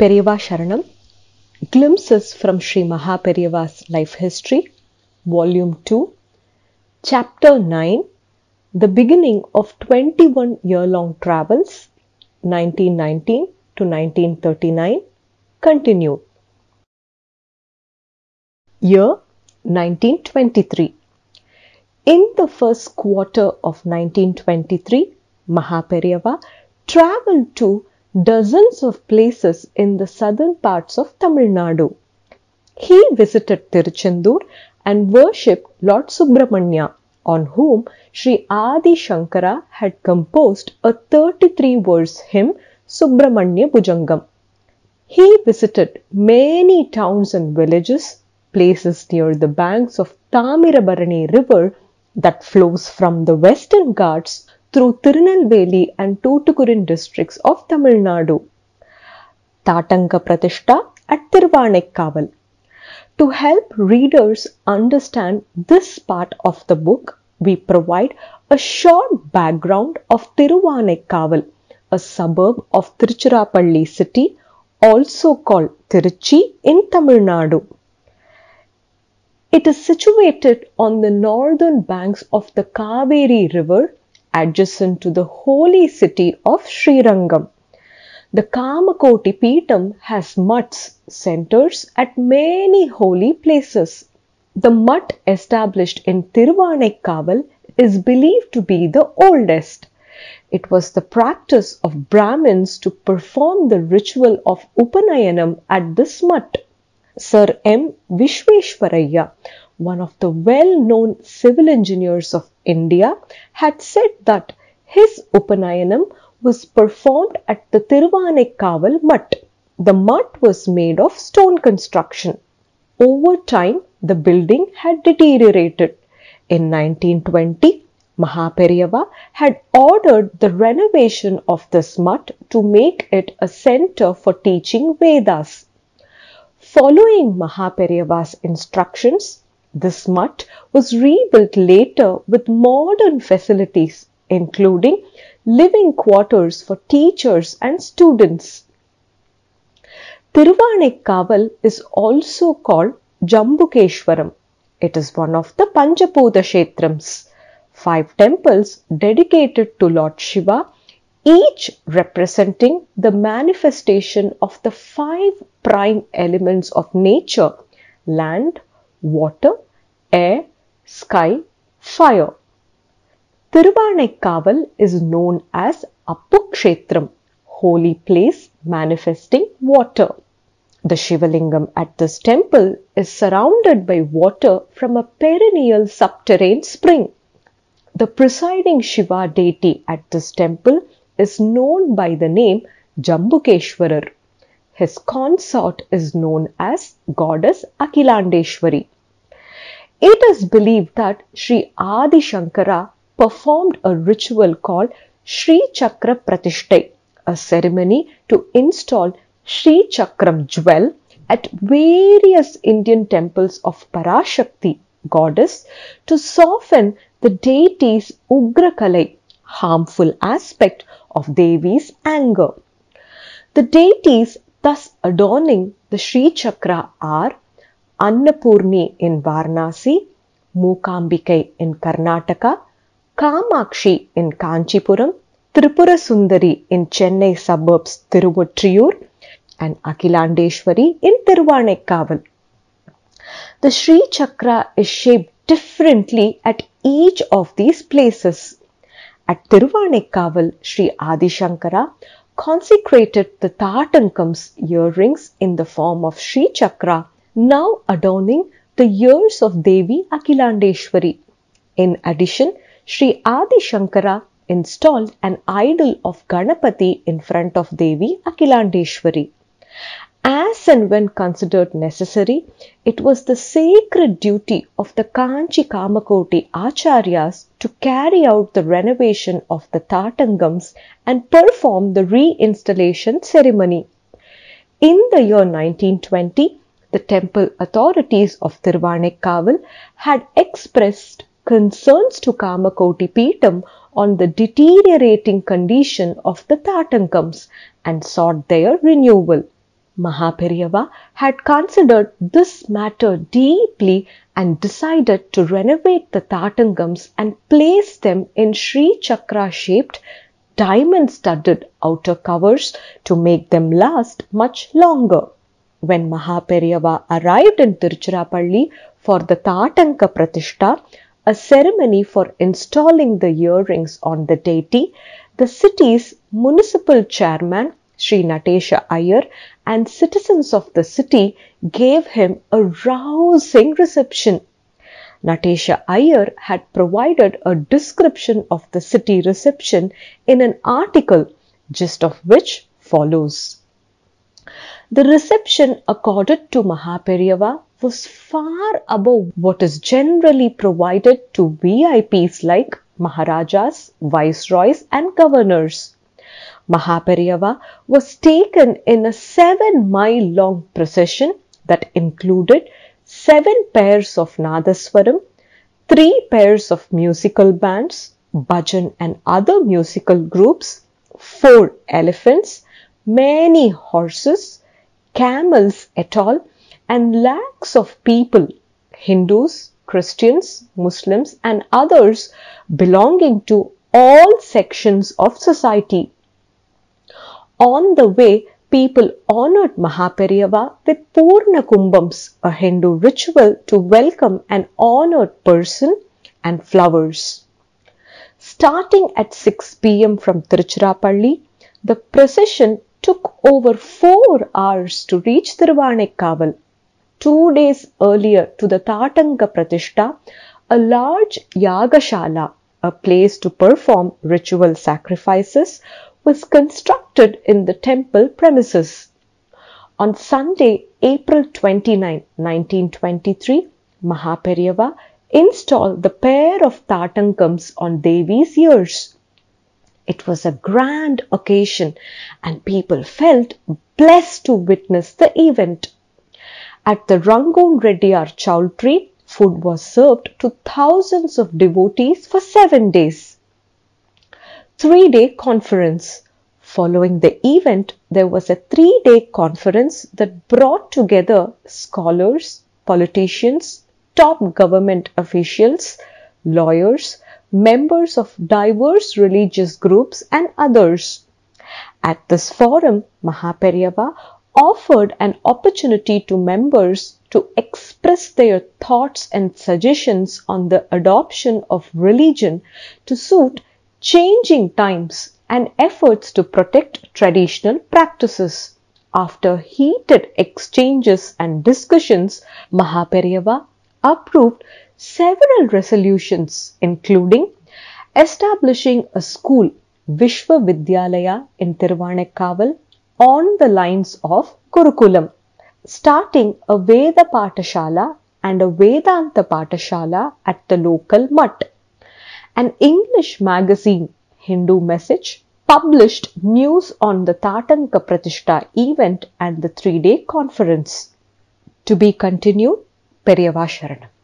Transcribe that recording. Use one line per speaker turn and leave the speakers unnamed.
Periyava Sharanam Glimpses from Sri Mahaperiyava's Life History, Volume 2, Chapter 9 The Beginning of 21 Year Long Travels, 1919 to 1939, continued. Year 1923 In the first quarter of 1923, Mahaperiyava traveled to dozens of places in the southern parts of Tamil Nadu. He visited Tiruchendur and worshipped Lord Subramanya, on whom Sri Adi Shankara had composed a 33 verse hymn Subramanya Bhujangam. He visited many towns and villages, places near the banks of Tamirabarani river that flows from the western Ghats through Tirunelveli and Tuticorin districts of Tamil Nadu. Tatanka Pratishta at Tiruvanekkaval. To help readers understand this part of the book, we provide a short background of Tiruvanekkaval, a suburb of Tiruchirappalli city, also called Tiruchi in Tamil Nadu. It is situated on the northern banks of the Kaveri river adjacent to the holy city of Srirangam. The Kamakoti Peetam has mutts centers at many holy places. The mutt established in Tiruvanekkaval is believed to be the oldest. It was the practice of Brahmins to perform the ritual of Upanayanam at this mutt. Sir M. Vishweshwaraya, one of the well-known civil engineers of India, had said that his Upanayanam was performed at the Tiruvanekkaval mutt. The mutt was made of stone construction. Over time, the building had deteriorated. In 1920, Mahaperiyava had ordered the renovation of this mutt to make it a center for teaching Vedas. Following Mahaperiyava's instructions, this mutt was rebuilt later with modern facilities, including living quarters for teachers and students. Tiruvanekkaval is also called Jambukeshwaram. It is one of the Panchabhuta Kshetrams, five temples dedicated to Lord Shiva, each representing the manifestation of the five prime elements of nature land, water, air, sky, fire. Tiruvanekkaval is known as Appukshetram, holy place manifesting water. The Shivalingam at this temple is surrounded by water from a perennial subterranean spring. The presiding Shiva deity at this temple is known by the name Jambukeshwarar. His consort is known as goddess Akilandeshwari. It is believed that Sri Adi Shankara performed a ritual called Sri Chakra Pratishtai, a ceremony to install Sri Chakram jewel at various Indian temples of Parashakti, goddess, to soften the deity's Ugra Kalai, harmful aspect of Devi's anger. The deities thus adorning the Sri Chakra are Annapurni in Varanasi, Mookambikai in Karnataka, Kamakshi in Kanchipuram, Tripura Sundari in Chennai suburbs Tiruvottriyur, and Akilandeshwari in Tiruvanekkaval. The Sri Chakra is shaped differently at each of these places. At Tiruvanekkaval, Sri Adi Shankara consecrated the Tatankam's earrings in the form of Sri Chakra, now adorning the ears of Devi Akilandeshwari. In addition, Sri Adi Shankara installed an idol of Ganapati in front of Devi Akilandeshwari. As and when considered necessary, it was the sacred duty of the Kanchi Kamakoti Acharyas to carry out the renovation of the Tatangams and perform the reinstallation ceremony. In the year 1920, the temple authorities of Tiruvanekkaval had expressed concerns to Kamakoti Peetam on the deteriorating condition of the Tatangams and sought their renewal. Mahaperiyava had considered this matter deeply and decided to renovate the Tatangams and place them in Sri Chakra shaped diamond studded outer covers to make them last much longer. When Mahaperiyava arrived in Tiruchirappalli for the Tatanka Pratishta, a ceremony for installing the earrings on the deity, the city's municipal chairman Sri Natesha Iyer and citizens of the city gave him a rousing reception. Natesha Iyer had provided a description of the city reception in an article, gist of which follows. The reception accorded to Mahaperiyava was far above what is generally provided to VIPs like Maharajas, Viceroys and Governors. Mahaperiyava was taken in a seven mile long procession that included seven pairs of Nadaswaram, three pairs of musical bands, bhajan and other musical groups, four elephants, many horses, camels et al, and lakhs of people, Hindus, Christians, Muslims, and others belonging to all sections of society on the way, people honored Mahaperiyava with Purna Kumbhams, a Hindu ritual to welcome an honored person and flowers. Starting at 6 pm from Tiruchirappalli, the procession took over four hours to reach Thiruvanekkaval. Two days earlier to the Tatanka Pratishta, a large Yagashala, a place to perform ritual sacrifices, was constructed in the temple premises. On Sunday, April 29, 1923, Mahaperiyava installed the pair of Tatankams on Devi's ears. It was a grand occasion and people felt blessed to witness the event. At the Rangoon Reddiyar Choultry, food was served to thousands of devotees for seven days three day conference. Following the event, there was a three day conference that brought together scholars, politicians, top government officials, lawyers, members of diverse religious groups, and others. At this forum, Mahaperiyava offered an opportunity to members to express their thoughts and suggestions on the adoption of religion to suit changing times and efforts to protect traditional practices. After heated exchanges and discussions, Mahaperiyava approved several resolutions, including establishing a school, Vishwa Vidyalaya in Tiruvanekkaval, on the lines of Gurukulam, starting a Veda Patashala and a Vedanta Patashala at the local mutt an English magazine, Hindu Message, published news on the Tatanka Pratishta event and the three day conference. To be continued, Periyava Sharanam.